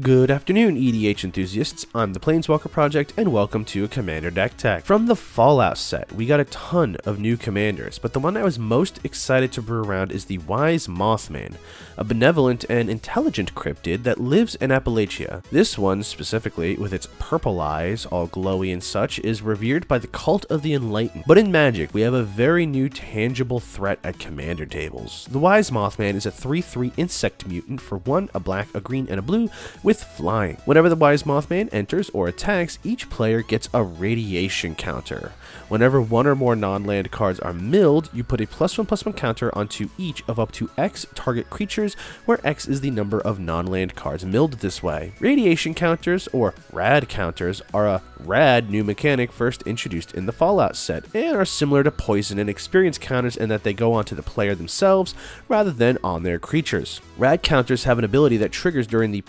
Good afternoon, EDH enthusiasts. I'm the Planeswalker Project, and welcome to Commander Deck Tech. From the Fallout set, we got a ton of new commanders, but the one I was most excited to brew around is the Wise Mothman, a benevolent and intelligent cryptid that lives in Appalachia. This one, specifically, with its purple eyes, all glowy and such, is revered by the Cult of the Enlightened. But in Magic, we have a very new tangible threat at commander tables. The Wise Mothman is a 3-3 insect mutant for 1, a black, a green, and a blue, with flying. Whenever the Wise Mothman enters or attacks, each player gets a radiation counter. Whenever one or more non-land cards are milled, you put a plus one plus one counter onto each of up to X target creatures, where X is the number of non-land cards milled this way. Radiation counters, or rad counters, are a rad new mechanic first introduced in the Fallout set, and are similar to poison and experience counters in that they go onto the player themselves rather than on their creatures. Rad counters have an ability that triggers during the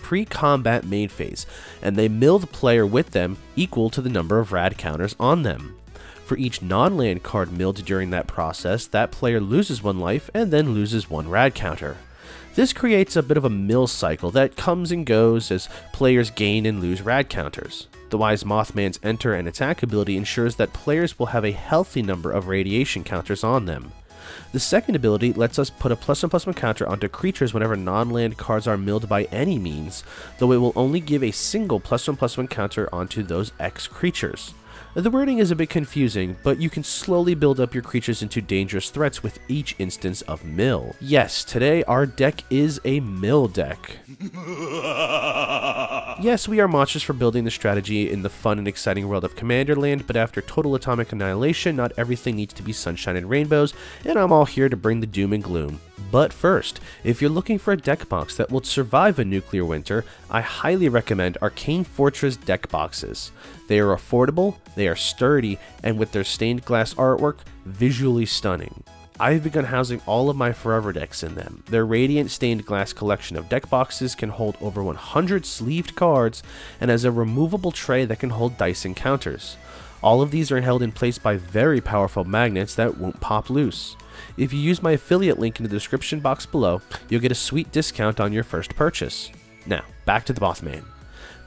pre-combat main phase, and they mill the player with them equal to the number of rad counters on them. For each non-land card milled during that process, that player loses one life and then loses one rad counter. This creates a bit of a mill cycle that comes and goes as players gain and lose rad counters. The Wise Mothman's enter and attack ability ensures that players will have a healthy number of radiation counters on them. The second ability lets us put a plus one plus one counter onto creatures whenever non-land cards are milled by any means, though it will only give a single plus one plus one counter onto those X creatures. The wording is a bit confusing, but you can slowly build up your creatures into dangerous threats with each instance of mill. Yes, today our deck is a mill deck. yes, we are monsters for building the strategy in the fun and exciting world of Commanderland, but after total atomic annihilation, not everything needs to be sunshine and rainbows, and I'm all here to bring the doom and gloom. But first, if you're looking for a deck box that will survive a nuclear winter, I highly recommend Arcane Fortress deck boxes. They are affordable, they are sturdy, and with their stained glass artwork, visually stunning. I've begun housing all of my Forever decks in them. Their radiant stained glass collection of deck boxes can hold over 100 sleeved cards and has a removable tray that can hold dice and counters. All of these are held in place by very powerful magnets that won't pop loose. If you use my affiliate link in the description box below, you'll get a sweet discount on your first purchase. Now, back to the Mothman.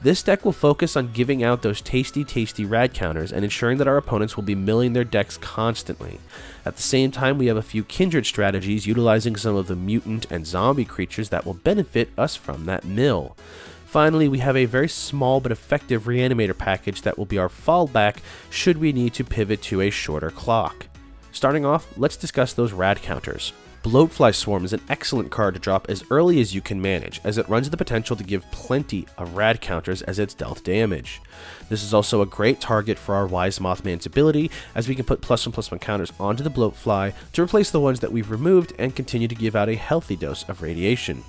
This deck will focus on giving out those tasty, tasty rad counters and ensuring that our opponents will be milling their decks constantly. At the same time, we have a few kindred strategies utilizing some of the mutant and zombie creatures that will benefit us from that mill. Finally, we have a very small but effective reanimator package that will be our fallback should we need to pivot to a shorter clock. Starting off, let's discuss those rad counters. Bloatfly Swarm is an excellent card to drop as early as you can manage, as it runs the potential to give plenty of rad counters as it's dealt damage. This is also a great target for our Wise Mothman's ability, as we can put plus one plus one counters onto the Bloatfly to replace the ones that we've removed and continue to give out a healthy dose of radiation.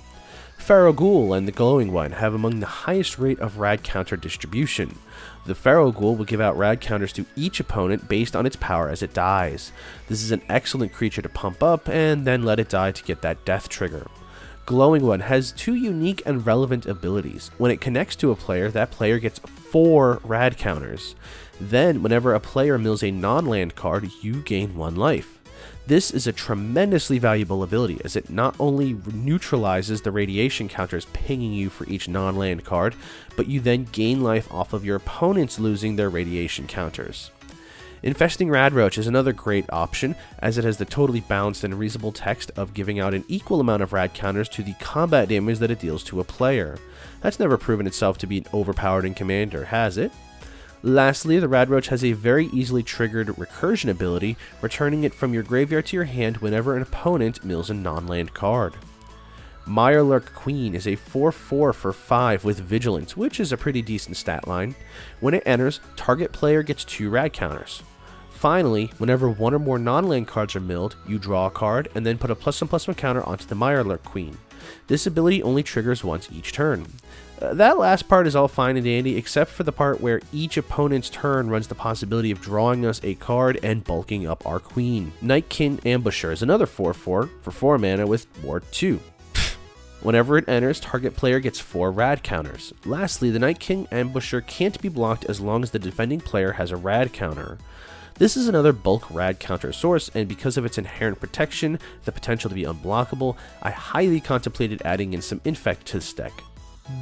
Ghoul and the Glowing One have among the highest rate of rad counter distribution. The Ghoul will give out rad counters to each opponent based on its power as it dies. This is an excellent creature to pump up and then let it die to get that death trigger. Glowing One has two unique and relevant abilities. When it connects to a player, that player gets 4 rad counters. Then, whenever a player mills a non-land card, you gain 1 life. This is a tremendously valuable ability as it not only neutralizes the radiation counters pinging you for each non-land card, but you then gain life off of your opponents losing their radiation counters. Infesting Radroach is another great option, as it has the totally balanced and reasonable text of giving out an equal amount of rad counters to the combat damage that it deals to a player. That's never proven itself to be overpowered in Commander, has it? Lastly, the Radroach has a very easily triggered recursion ability, returning it from your graveyard to your hand whenever an opponent mills a non-land card. Mirelurk Queen is a 4-4 for 5 with Vigilance, which is a pretty decent stat line. When it enters, target player gets 2 rad counters. Finally, whenever one or more non-land cards are milled, you draw a card and then put a plus one plus one counter onto the Mirelurk Queen. This ability only triggers once each turn. That last part is all fine and dandy, except for the part where each opponent's turn runs the possibility of drawing us a card and bulking up our queen. Nightkin Ambusher is another 4-4 for 4 mana with Ward 2. Whenever it enters, target player gets 4 rad counters. Lastly, the Nightkin Ambusher can't be blocked as long as the defending player has a rad counter. This is another bulk rad counter source, and because of its inherent protection, the potential to be unblockable, I highly contemplated adding in some infect to this deck.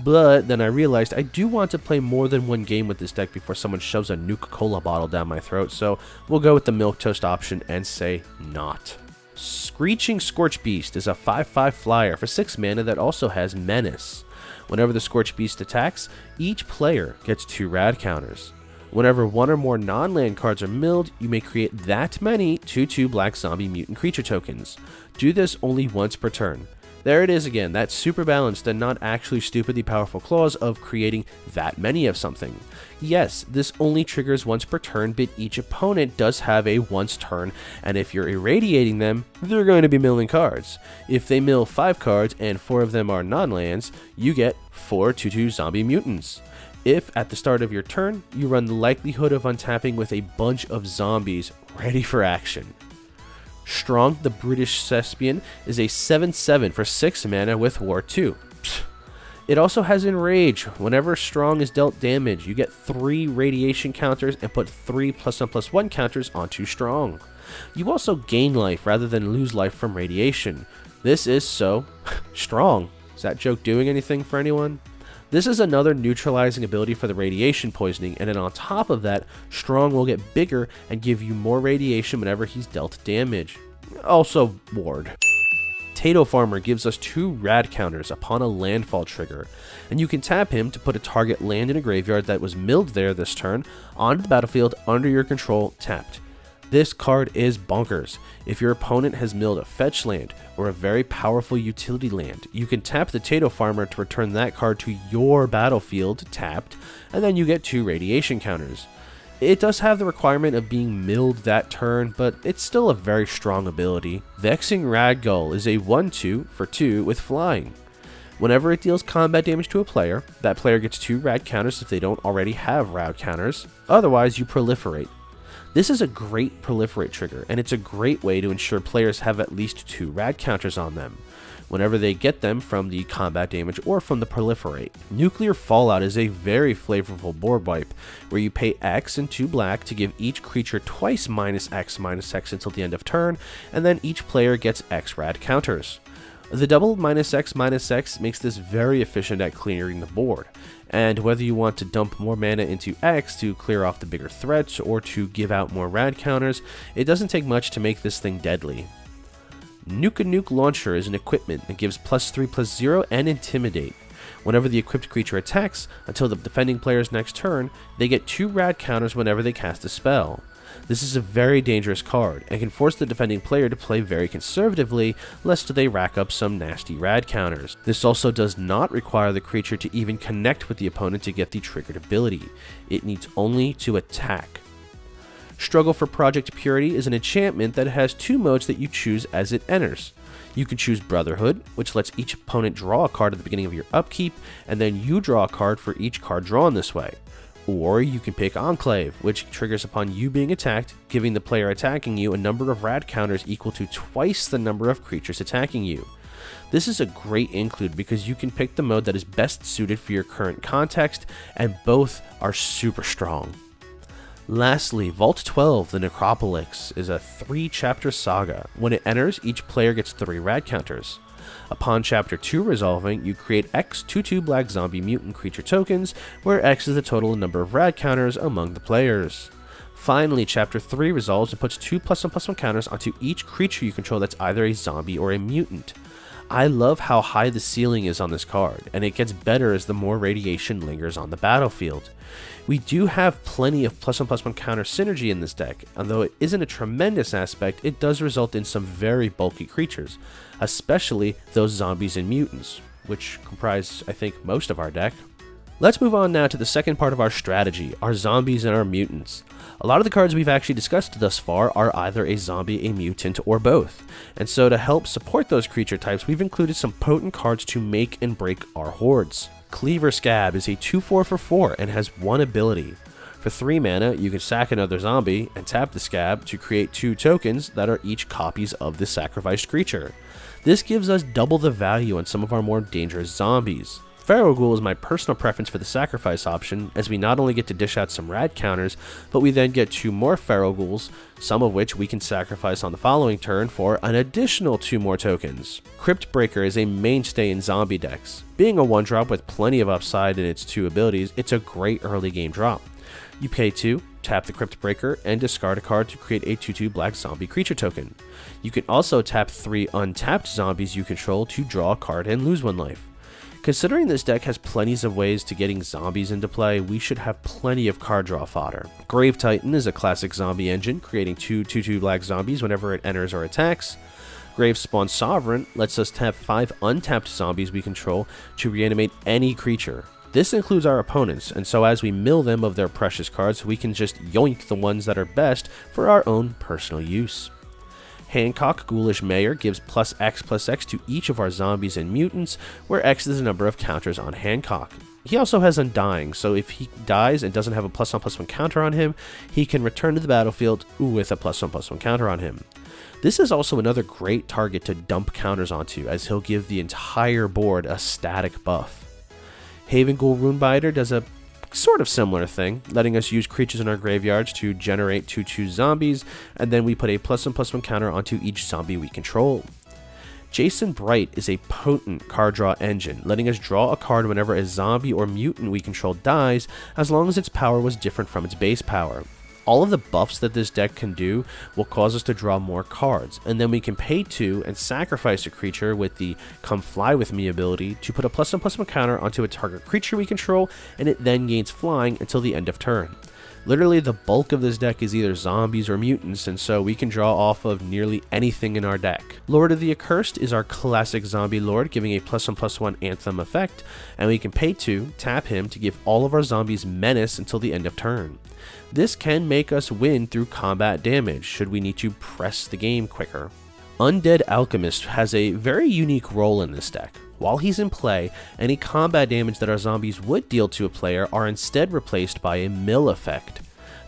But then I realized I do want to play more than one game with this deck before someone shoves a Nuka-Cola bottle down my throat, so we'll go with the Milk Toast option and say not. Screeching Scorchbeast is a 5-5 flyer for 6 mana that also has Menace. Whenever the Scorchbeast attacks, each player gets 2 rad counters. Whenever one or more non-land cards are milled, you may create that many 2-2 black zombie mutant creature tokens. Do this only once per turn. There it is again, that super balanced and not actually stupidly powerful clause of creating that many of something. Yes, this only triggers once per turn, but each opponent does have a once turn, and if you're irradiating them, they're going to be milling cards. If they mill 5 cards and 4 of them are non-lands, you get 4 2-2 zombie mutants. If, at the start of your turn, you run the likelihood of untapping with a bunch of zombies ready for action. Strong, the Brutish Thespian, is a 7-7 for 6 mana with Ward 2. It also has Enrage. Whenever Strong is dealt damage, you get 3 radiation counters and put 3 plus 1 plus 1 counters onto Strong. You also gain life rather than lose life from radiation. This is so strong. Is that joke doing anything for anyone? This is another neutralizing ability for the radiation poisoning, and then on top of that, Strong will get bigger and give you more radiation whenever he's dealt damage. Also, Ward. Tato Farmer gives us two rad counters upon a landfall trigger, and you can tap him to put a target land in a graveyard that was milled there this turn onto the battlefield under your control tapped. This card is bonkers. If your opponent has milled a fetch land or a very powerful utility land, you can tap the Tato Farmer to return that card to your battlefield tapped, and then you get two radiation counters. It does have the requirement of being milled that turn, but it's still a very strong ability. Vexing Radgull is a 1-2 for 2 with flying. Whenever it deals combat damage to a player, that player gets 2 rad counters if they don't already have rad counters, otherwise you proliferate. This is a great proliferate trigger, and it's a great way to ensure players have at least two rad counters on them, whenever they get them from the combat damage or from the proliferate. Nuclear Fallout is a very flavorful board wipe, where you pay X and 2 black to give each creature twice minus X minus X until the end of turn, and then each player gets X rad counters. The double minus X minus X makes this very efficient at clearing the board, and whether you want to dump more mana into X to clear off the bigger threats or to give out more rad counters, it doesn't take much to make this thing deadly. Nuka Nuke Launcher is an equipment that gives plus 3 plus 0 and Intimidate. Whenever the equipped creature attacks, until the defending player's next turn, they get 2 rad counters whenever they cast a spell. This is a very dangerous card, and can force the defending player to play very conservatively, lest they rack up some nasty rad counters. This also does not require the creature to even connect with the opponent to get the triggered ability. It needs only to attack. Struggle for Project Purity is an enchantment that has two modes that you choose as it enters. You can choose Brotherhood, which lets each opponent draw a card at the beginning of your upkeep, and then you draw a card for each card drawn this way. Or you can pick Enclave, which triggers upon you being attacked, giving the player attacking you a number of rad counters equal to twice the number of creatures attacking you. This is a great include because you can pick the mode that is best suited for your current context, and both are super strong. Lastly, Vault 12, the Necropolis, is a three chapter saga. When it enters, each player gets three rad counters. Upon Chapter 2 resolving, you create X 2-2 Black Zombie Mutant Creature tokens, where X is the total number of rad counters among the players. Finally, Chapter 3 resolves and puts 2 plus 1 plus 1 counters onto each creature you control that's either a zombie or a mutant. I love how high the ceiling is on this card, and it gets better as the more radiation lingers on the battlefield. We do have plenty of plus 1 plus 1 counter synergy in this deck, and though it isn't a tremendous aspect, it does result in some very bulky creatures, especially those zombies and mutants, which comprise, I think, most of our deck. Let's move on now to the second part of our strategy, our zombies and our mutants. A lot of the cards we've actually discussed thus far are either a zombie, a mutant, or both. And so to help support those creature types, we've included some potent cards to make and break our hordes. Cleaver Scab is a 2-4 for 4 and has one ability. For 3 mana, you can sack another zombie and tap the Scab to create 2 tokens that are each copies of the sacrificed creature. This gives us double the value on some of our more dangerous zombies. Ferroghoul is my personal preference for the sacrifice option, as we not only get to dish out some rad counters, but we then get two more Ferroghouls, some of which we can sacrifice on the following turn for an additional two more tokens. Cryptbreaker is a mainstay in zombie decks. Being a one drop with plenty of upside in its two abilities, it's a great early game drop. You pay 2, tap the Cryptbreaker, and discard a card to create a 2-2 black zombie creature token. You can also tap 3 untapped zombies you control to draw a card and lose one life. Considering this deck has plenty of ways to getting zombies into play, we should have plenty of card draw fodder. Grave Titan is a classic zombie engine, creating two 2-2 black zombies whenever it enters or attacks. Gravespawn Sovereign lets us tap 5 untapped zombies we control to reanimate any creature. This includes our opponents, and so as we mill them of their precious cards, we can just yoink the ones that are best for our own personal use. Hancock Ghoulish Mayor gives plus X plus X to each of our zombies and mutants, where X is the number of counters on Hancock. He also has Undying, so if he dies and doesn't have a plus 1 plus 1 counter on him, he can return to the battlefield with a plus 1 plus 1 counter on him. This is also another great target to dump counters onto, as he'll give the entire board a static buff. Havengul Runebinder does a sort of similar thing, letting us use creatures in our graveyards to generate 2-2 zombies, and then we put a plus 1 plus 1 counter onto each zombie we control. Jason Bright is a potent card draw engine, letting us draw a card whenever a zombie or mutant we control dies, as long as its power was different from its base power all of the buffs that this deck can do will cause us to draw more cards, and then we can pay 2 and sacrifice a creature with the Come Fly With Me ability to put a plus 1 plus 1 counter onto a target creature we control, and it then gains flying until the end of turn. Literally, the bulk of this deck is either zombies or mutants, and so we can draw off of nearly anything in our deck. Lord of the Accursed is our classic zombie lord, giving a plus one plus one anthem effect, and we can pay 2, tap him to give all of our zombies menace until the end of turn. This can make us win through combat damage, should we need to press the game quicker. Undead Alchemist has a very unique role in this deck. While he's in play, any combat damage that our zombies would deal to a player are instead replaced by a mill effect.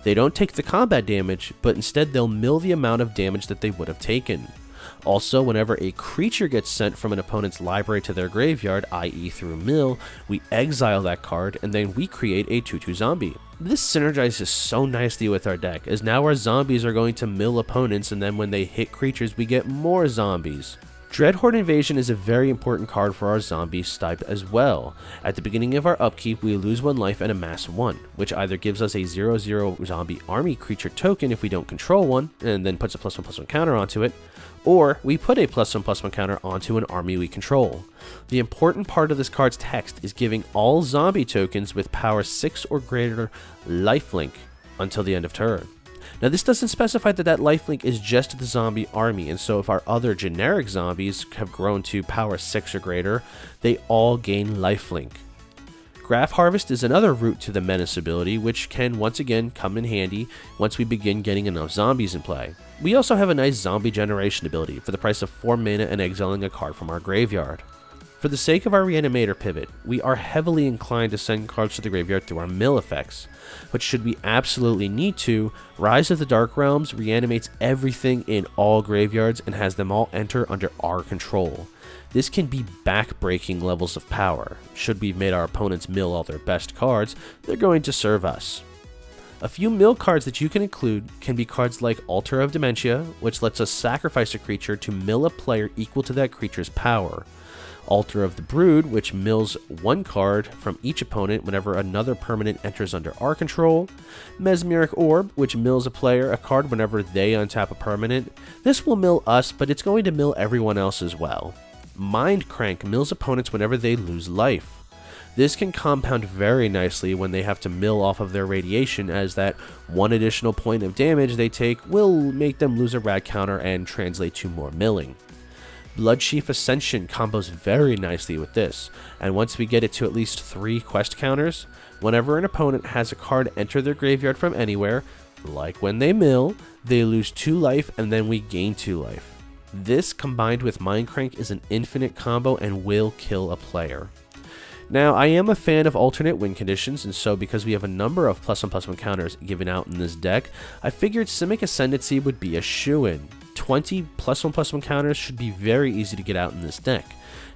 They don't take the combat damage, but instead they'll mill the amount of damage that they would have taken. Also, whenever a creature gets sent from an opponent's library to their graveyard, i.e. through mill, we exile that card and then we create a 2-2 zombie. This synergizes so nicely with our deck, as now our zombies are going to mill opponents and then when they hit creatures we get more zombies. Dreadhorde Invasion is a very important card for our zombie type as well. At the beginning of our upkeep, we lose one life and amass one, which either gives us a 0-0 zombie army creature token if we don't control one, and then puts a plus one plus one counter onto it, or we put a plus one plus one counter onto an army we control. The important part of this card's text is giving all zombie tokens with power 6 or greater lifelink until the end of turn. Now this doesn't specify that that lifelink is just the zombie army, and so if our other generic zombies have grown to power 6 or greater, they all gain lifelink. Graf Harvest is another route to the Menace ability, which can once again come in handy once we begin getting enough zombies in play. We also have a nice zombie generation ability for the price of 4 mana and exiling a card from our graveyard. For the sake of our reanimator pivot, we are heavily inclined to send cards to the graveyard through our mill effects, but should we absolutely need to, Rise of the Dark Realms reanimates everything in all graveyards and has them all enter under our control. This can be back-breaking levels of power. Should we have made our opponents mill all their best cards, they're going to serve us. A few mill cards that you can include can be cards like Altar of Dementia, which lets us sacrifice a creature to mill a player equal to that creature's power. Altar of the Brood, which mills one card from each opponent whenever another permanent enters under our control. Mesmeric Orb, which mills a player a card whenever they untap a permanent. This will mill us, but it's going to mill everyone else as well. Mindcrank mills opponents whenever they lose life. This can compound very nicely when they have to mill off of their radiation, as that one additional point of damage they take will make them lose a rad counter and translate to more milling. Bloodchief Ascension combos very nicely with this, and once we get it to at least 3 quest counters, whenever an opponent has a card enter their graveyard from anywhere, like when they mill, they lose 2 life and then we gain 2 life. This combined with Mindcrank is an infinite combo and will kill a player. Now, I am a fan of alternate win conditions, and so because we have a number of plus one plus one counters given out in this deck, I figured Simic Ascendancy would be a shoe-in. 20 plus 1 plus 1 counters should be very easy to get out in this deck.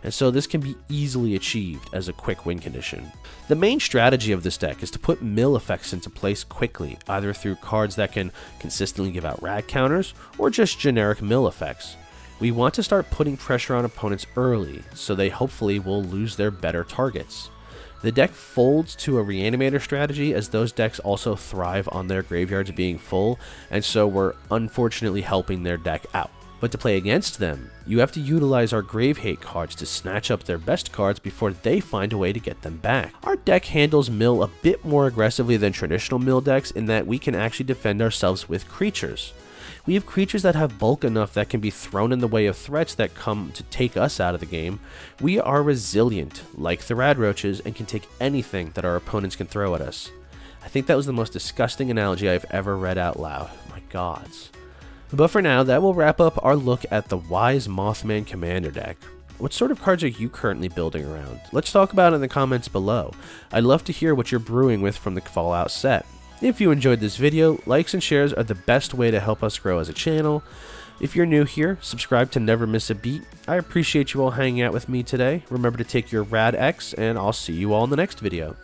and so this can be easily achieved as a quick win condition. The main strategy of this deck is to put mill effects into place quickly, either through cards that can consistently give out rad counters, or just generic mill effects. We want to start putting pressure on opponents early, so they hopefully will lose their better targets. The deck folds to a reanimator strategy as those decks also thrive on their graveyards being full, and so we're unfortunately helping their deck out. But to play against them, you have to utilize our Grave Hate cards to snatch up their best cards before they find a way to get them back. Our deck handles mill a bit more aggressively than traditional mill decks in that we can actually defend ourselves with creatures. We have creatures that have bulk enough that can be thrown in the way of threats that come to take us out of the game. We are resilient, like the Rad Roaches, and can take anything that our opponents can throw at us. I think that was the most disgusting analogy I've ever read out loud. My gods. But for now, that will wrap up our look at the Wise Mothman Commander deck. What sort of cards are you currently building around? Let's talk about it in the comments below. I'd love to hear what you're brewing with from the Fallout set. If you enjoyed this video, likes and shares are the best way to help us grow as a channel. If you're new here, subscribe to never miss a beat. I appreciate you all hanging out with me today. Remember to take your rad X, and I'll see you all in the next video.